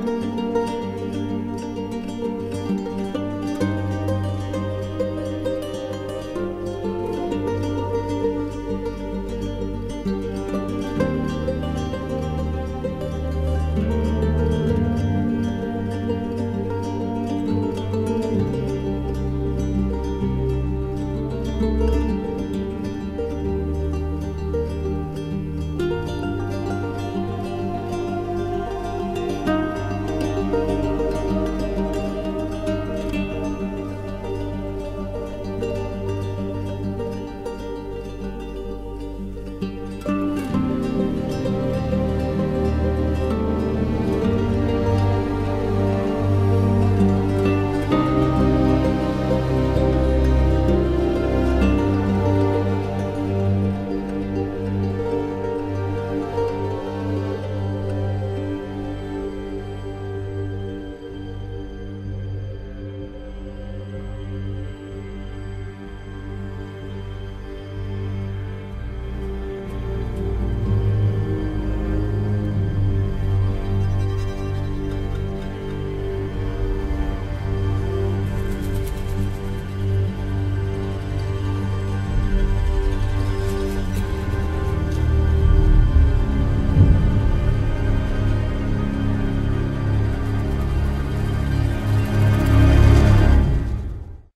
Bye.